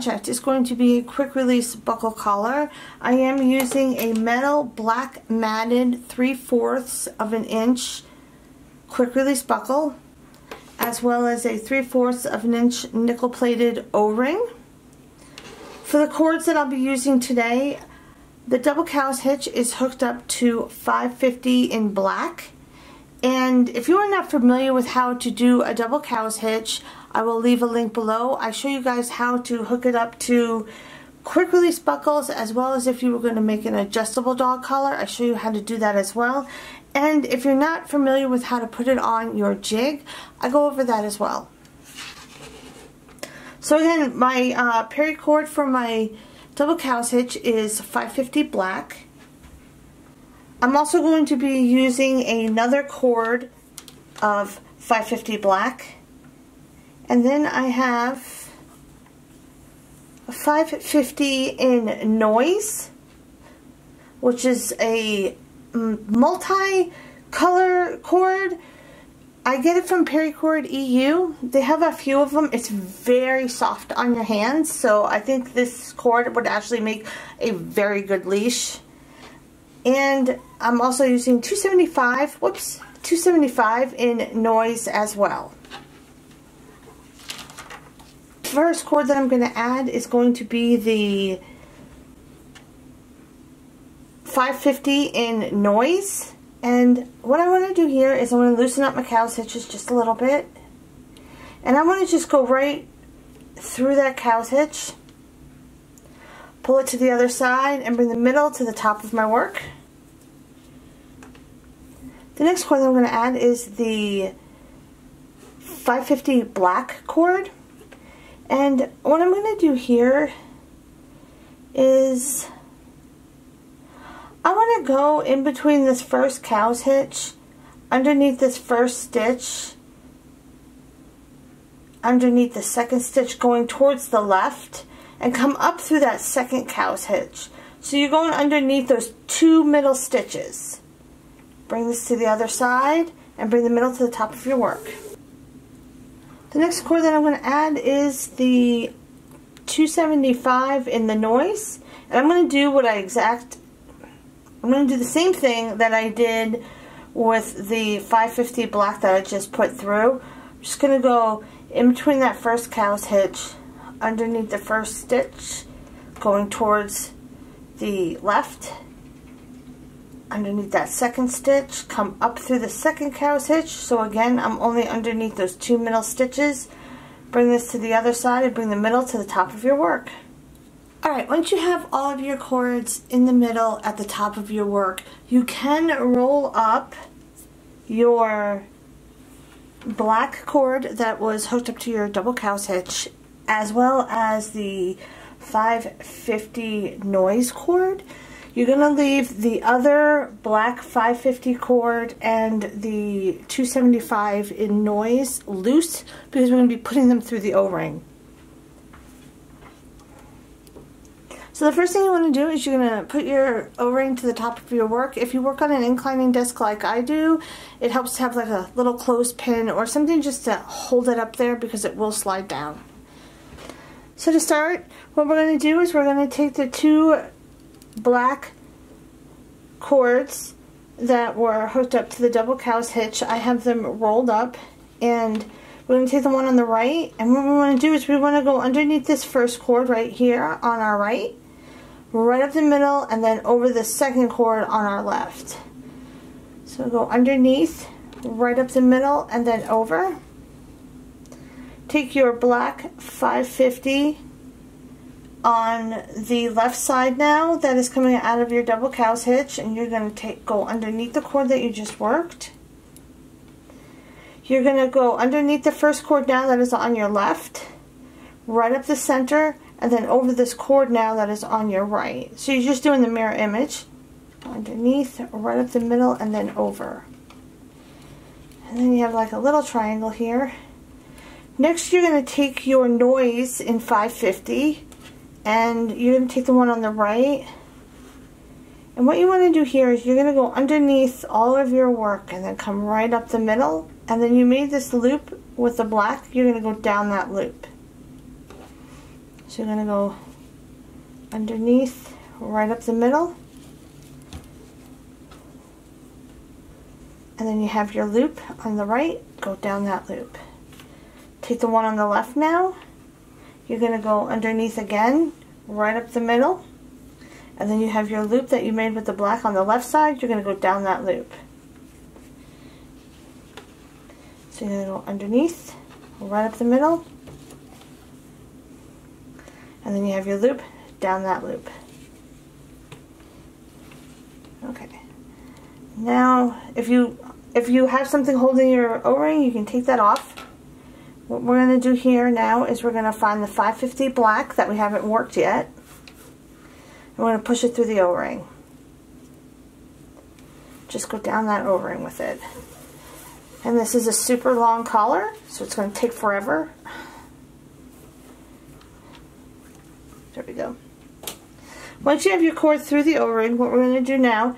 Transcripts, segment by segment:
project is going to be a quick release buckle collar. I am using a metal black matted 3 fourths of an inch quick release buckle as well as a 3 fourths of an inch nickel plated o-ring. For the cords that I'll be using today, the double cow's hitch is hooked up to 550 in black and if you are not familiar with how to do a double cow's hitch, I will leave a link below. I show you guys how to hook it up to quick release buckles as well as if you were going to make an adjustable dog collar. I show you how to do that as well. And if you're not familiar with how to put it on your jig, I go over that as well. So again, my uh, paracord for my double cow's hitch is 550 black. I'm also going to be using another cord of 550 black. And then I have a 550 in noise, which is a mm, multi-color cord. I get it from Paracord EU. They have a few of them. It's very soft on your hands, so I think this cord would actually make a very good leash. And I'm also using 275, whoops, 275 in noise as well. First cord that I'm going to add is going to be the 550 in noise. And what I want to do here is I want to loosen up my cow's hitches just a little bit. And I want to just go right through that cow's hitch pull it to the other side and bring the middle to the top of my work. The next cord that I'm going to add is the 550 black cord. And what I'm going to do here is I want to go in between this first cow's hitch, underneath this first stitch, underneath the second stitch going towards the left, and come up through that second cow's hitch. So you're going underneath those two middle stitches. Bring this to the other side and bring the middle to the top of your work. The next cord that I'm going to add is the 275 in the noise. And I'm going to do what I exact, I'm going to do the same thing that I did with the 550 black that I just put through. I'm just going to go in between that first cow's hitch underneath the first stitch going towards the left underneath that second stitch come up through the second cow's hitch. So again I'm only underneath those two middle stitches. Bring this to the other side and bring the middle to the top of your work. Alright once you have all of your cords in the middle at the top of your work you can roll up your black cord that was hooked up to your double cow's hitch as well as the 550 noise cord. You're going to leave the other black 550 cord and the 275 in noise loose because we're going to be putting them through the O-ring. So the first thing you want to do is you're going to put your O-ring to the top of your work. If you work on an inclining desk like I do, it helps to have like a little clothespin or something just to hold it up there because it will slide down. So to start, what we're going to do is we're going to take the two black cords that were hooked up to the double cow's hitch. I have them rolled up and we're going to take the one on the right and what we want to do is we want to go underneath this first cord right here on our right, right up the middle and then over the second cord on our left. So go underneath, right up the middle and then over take your black 550 on the left side now that is coming out of your double cow's hitch and you're going to take go underneath the cord that you just worked. You're going to go underneath the first cord now that is on your left, right up the center, and then over this cord now that is on your right. So you're just doing the mirror image. Underneath, right up the middle, and then over. And then you have like a little triangle here. Next you're going to take your noise in 550 and you're going to take the one on the right. And what you want to do here is you're going to go underneath all of your work and then come right up the middle. And then you made this loop with the black, you're going to go down that loop. So you're going to go underneath, right up the middle. And then you have your loop on the right, go down that loop. Take the one on the left now. You're going to go underneath again, right up the middle. And then you have your loop that you made with the black on the left side. You're going to go down that loop. So you're going to go underneath, right up the middle. And then you have your loop down that loop. Okay. Now, if you if you have something holding your O-ring, you can take that off. What we're going to do here now is we're going to find the 550 black that we haven't worked yet. And we're going to push it through the O-ring. Just go down that O-ring with it. And this is a super long collar, so it's going to take forever. There we go. Once you have your cord through the O-ring, what we're going to do now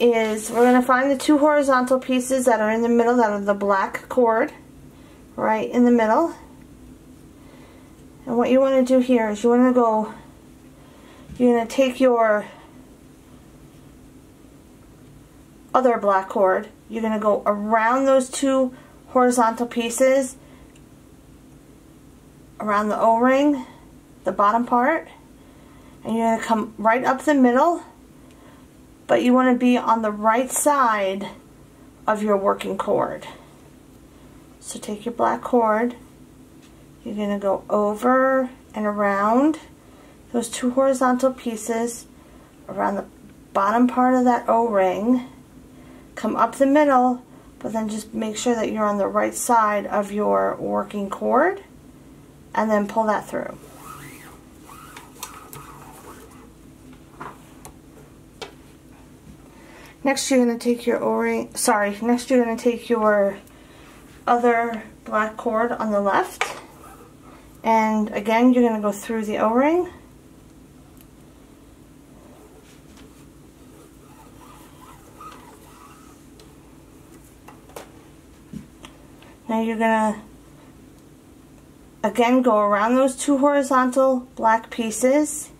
is we're going to find the two horizontal pieces that are in the middle that are the black cord right in the middle and what you want to do here is you want to go you're going to take your other black cord you're going to go around those two horizontal pieces around the o-ring the bottom part and you're going to come right up the middle but you want to be on the right side of your working cord. So take your black cord, you're going to go over and around those two horizontal pieces around the bottom part of that O-ring, come up the middle, but then just make sure that you're on the right side of your working cord, and then pull that through. Next you're going to take your o-ring, sorry, next you're going to take your other black cord on the left. And again, you're going to go through the o-ring. Now you're going to again go around those two horizontal black pieces,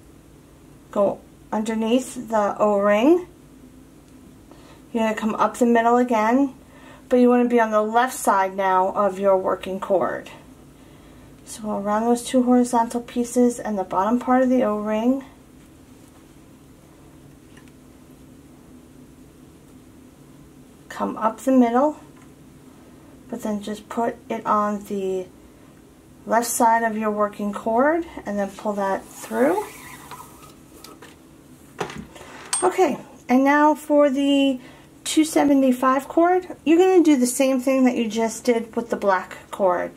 go underneath the o-ring, you're going to come up the middle again, but you want to be on the left side now of your working cord. So we'll around those two horizontal pieces and the bottom part of the O-ring. Come up the middle, but then just put it on the left side of your working cord and then pull that through. Okay, and now for the 275 cord, you're going to do the same thing that you just did with the black cord.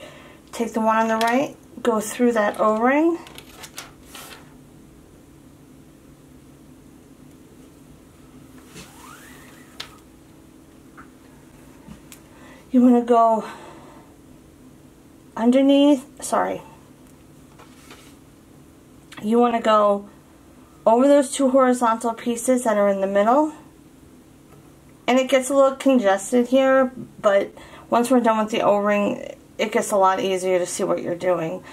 Take the one on the right, go through that O-ring. You want to go underneath, sorry, you want to go over those two horizontal pieces that are in the middle and it gets a little congested here, but once we're done with the O-ring, it gets a lot easier to see what you're doing.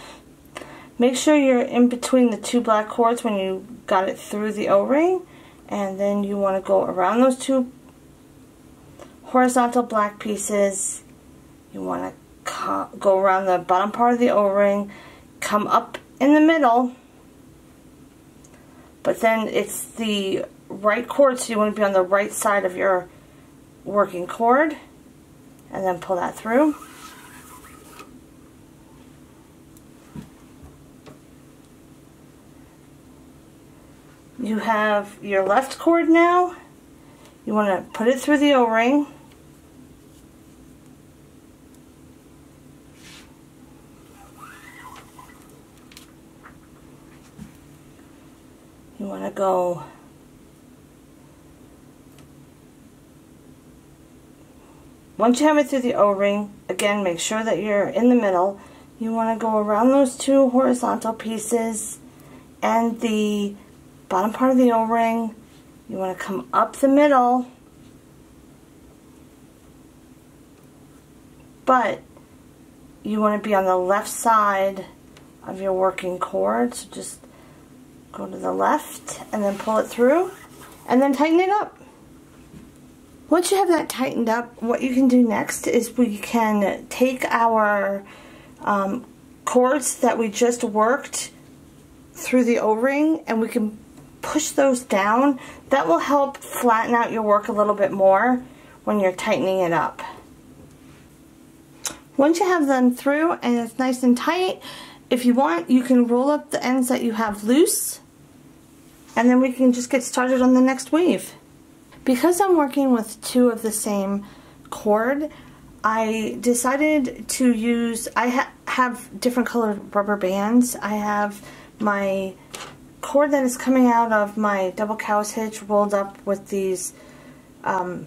Make sure you're in between the two black cords when you got it through the O-ring, and then you want to go around those two horizontal black pieces. You want to go around the bottom part of the O-ring, come up in the middle, but then it's the right cord, so you want to be on the right side of your working cord and then pull that through. You have your left cord now. You want to put it through the O-ring. You want to go Once you have it through the O-ring, again, make sure that you're in the middle. You want to go around those two horizontal pieces and the bottom part of the O-ring. You want to come up the middle, but you want to be on the left side of your working cord. So just go to the left and then pull it through and then tighten it up. Once you have that tightened up, what you can do next is we can take our um, cords that we just worked through the o-ring and we can push those down. That will help flatten out your work a little bit more when you're tightening it up. Once you have them through and it's nice and tight, if you want, you can roll up the ends that you have loose and then we can just get started on the next weave. Because I'm working with two of the same cord, I decided to use, I ha have different colored rubber bands. I have my cord that is coming out of my double cow's hitch rolled up with these um,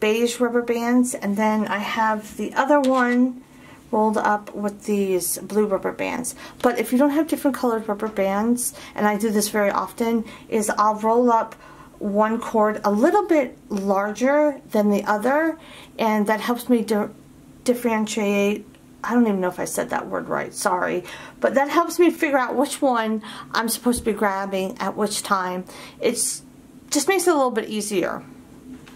beige rubber bands and then I have the other one rolled up with these blue rubber bands. But if you don't have different colored rubber bands, and I do this very often, is I'll roll up one cord a little bit larger than the other, and that helps me to differentiate I don't even know if I said that word right, sorry. But that helps me figure out which one I'm supposed to be grabbing at which time. It just makes it a little bit easier.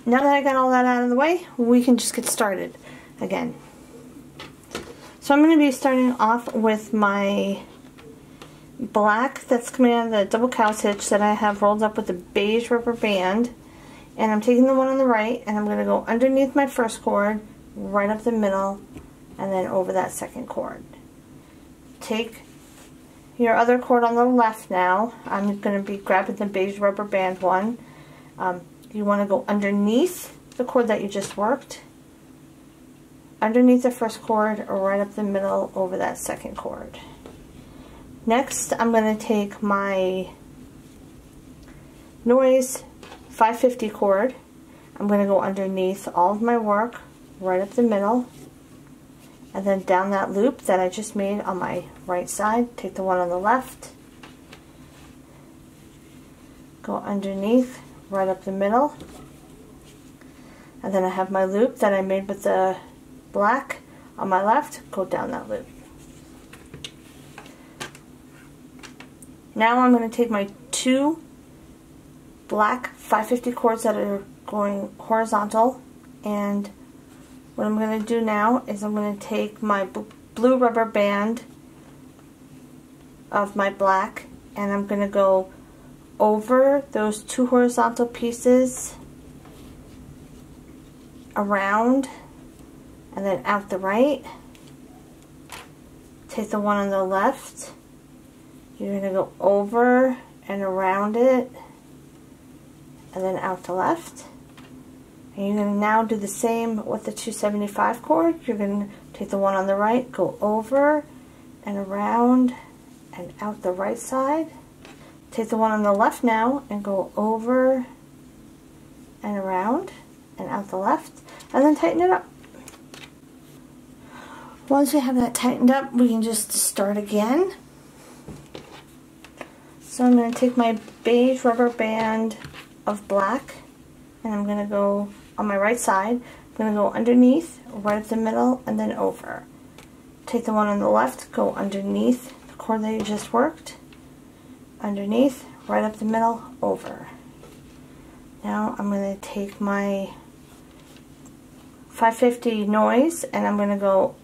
Now that I got all that out of the way, we can just get started again. So I'm going to be starting off with my black that's coming out of the double cow hitch that I have rolled up with a beige rubber band. And I'm taking the one on the right and I'm going to go underneath my first cord, right up the middle, and then over that second cord. Take your other cord on the left now. I'm going to be grabbing the beige rubber band one. Um, you want to go underneath the cord that you just worked underneath the first cord or right up the middle over that second cord. Next, I'm going to take my Noise 550 cord. I'm going to go underneath all of my work, right up the middle, and then down that loop that I just made on my right side. Take the one on the left, go underneath, right up the middle, and then I have my loop that I made with the black on my left, go down that loop. Now I'm going to take my two black 550 cords that are going horizontal and what I'm going to do now is I'm going to take my blue rubber band of my black and I'm going to go over those two horizontal pieces around and then out the right. Take the one on the left you're going to go over and around it and then out the left. And you're going to now do the same with the 275 cord you're going to take the one on the right go over and around and out the right side. Take the one on the left now and go over and around and out the left and then tighten it up. Once we have that tightened up, we can just start again. So I'm going to take my beige rubber band of black and I'm going to go on my right side. I'm going to go underneath, right up the middle, and then over. Take the one on the left, go underneath the cord that you just worked, underneath, right up the middle, over. Now I'm going to take my 550 noise and I'm going to go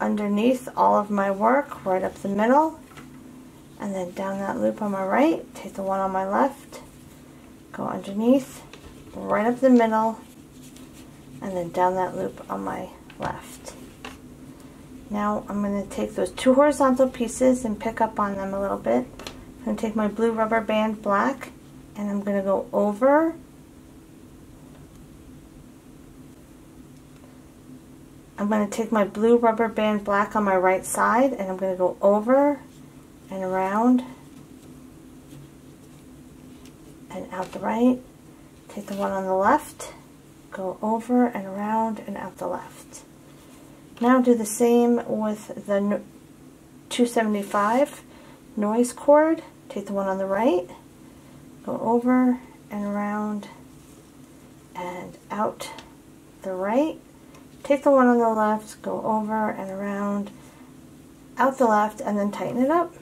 underneath all of my work, right up the middle, and then down that loop on my right, take the one on my left, go underneath, right up the middle, and then down that loop on my left. Now I'm going to take those two horizontal pieces and pick up on them a little bit. I'm going to take my blue rubber band black and I'm going to go over I'm going to take my blue rubber band black on my right side and I'm going to go over and around and out the right. Take the one on the left, go over and around and out the left. Now do the same with the 275 noise cord. Take the one on the right, go over and around and out the right Take the one on the left, go over and around, out the left, and then tighten it up.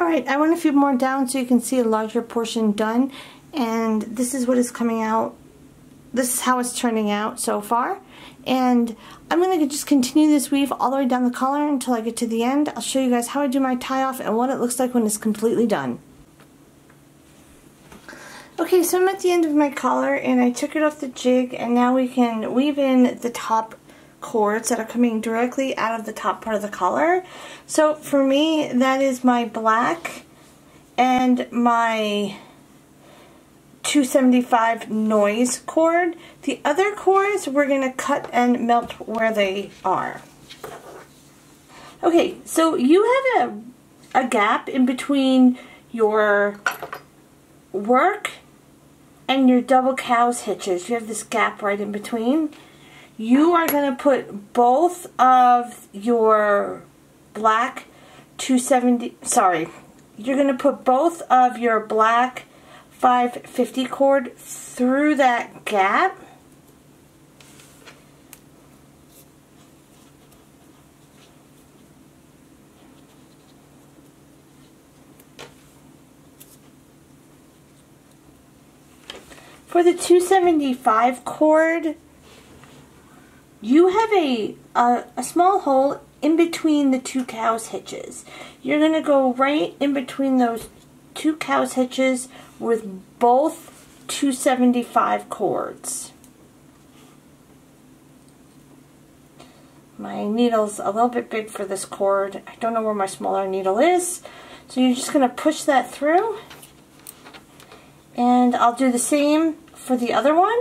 Alright, I went a few more down so you can see a larger portion done. And this is what is coming out. This is how it's turning out so far. And I'm going to just continue this weave all the way down the collar until I get to the end. I'll show you guys how I do my tie off and what it looks like when it's completely done. Okay, so I'm at the end of my collar and I took it off the jig and now we can weave in the top cords that are coming directly out of the top part of the collar. So for me, that is my black and my 275 noise cord. The other cords we're going to cut and melt where they are. Okay, so you have a, a gap in between your work and your double cows hitches. You have this gap right in between. You are going to put both of your black 270, sorry, you're going to put both of your black 550 cord through that gap. For the 275 cord, you have a, a, a small hole in between the two cows hitches. You're going to go right in between those two cows hitches with both 275 cords. My needle's a little bit big for this cord. I don't know where my smaller needle is. So you're just going to push that through. And I'll do the same for the other one.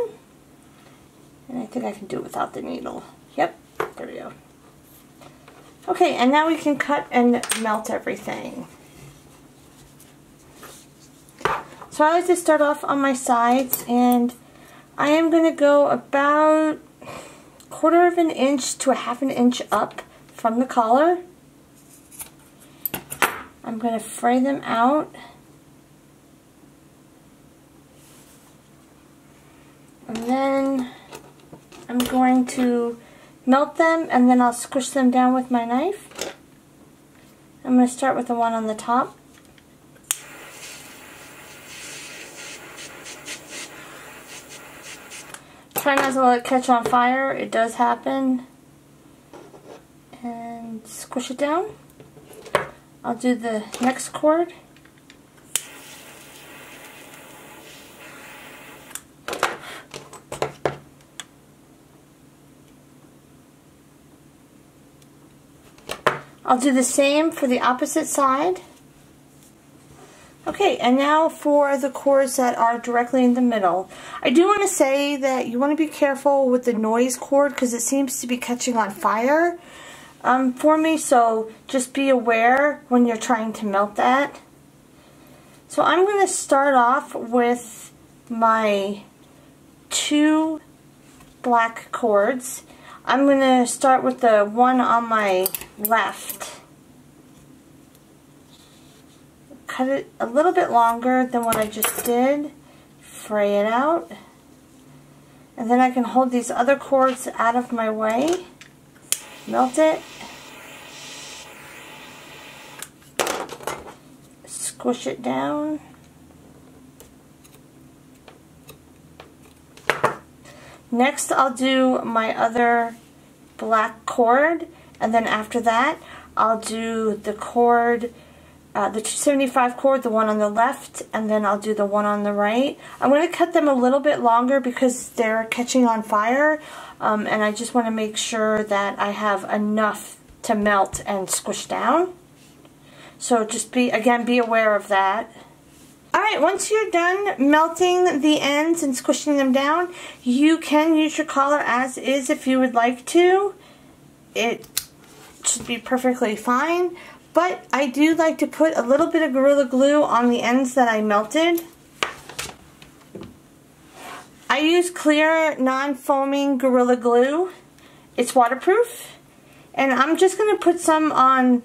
And I think I can do it without the needle. Yep, there we go. Okay, and now we can cut and melt everything. So I like to start off on my sides and I am going to go about quarter of an inch to a half an inch up from the collar. I'm going to fray them out. And then going to melt them and then I'll squish them down with my knife. I'm going to start with the one on the top. Try not to let it catch on fire. It does happen. And squish it down. I'll do the next cord. I'll do the same for the opposite side. Okay, and now for the cords that are directly in the middle. I do want to say that you want to be careful with the noise cord because it seems to be catching on fire um, for me, so just be aware when you're trying to melt that. So I'm going to start off with my two black cords. I'm going to start with the one on my left. Cut it a little bit longer than what I just did, fray it out, and then I can hold these other cords out of my way, melt it, squish it down, Next, I'll do my other black cord, and then after that, I'll do the cord uh, the 275 cord, the one on the left, and then I'll do the one on the right. I'm going to cut them a little bit longer because they're catching on fire, um, and I just want to make sure that I have enough to melt and squish down. So just be, again, be aware of that. Alright, once you're done melting the ends and squishing them down, you can use your collar as is if you would like to. It should be perfectly fine. But I do like to put a little bit of Gorilla Glue on the ends that I melted. I use clear non-foaming Gorilla Glue. It's waterproof. And I'm just going to put some on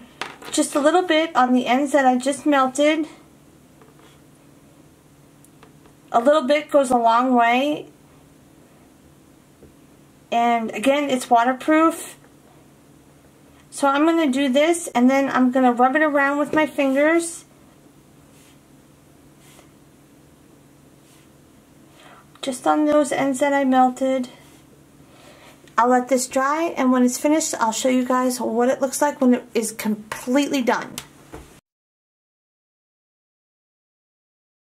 just a little bit on the ends that I just melted. A little bit goes a long way. And again, it's waterproof. So I'm going to do this and then I'm going to rub it around with my fingers. Just on those ends that I melted. I'll let this dry and when it's finished I'll show you guys what it looks like when it is completely done.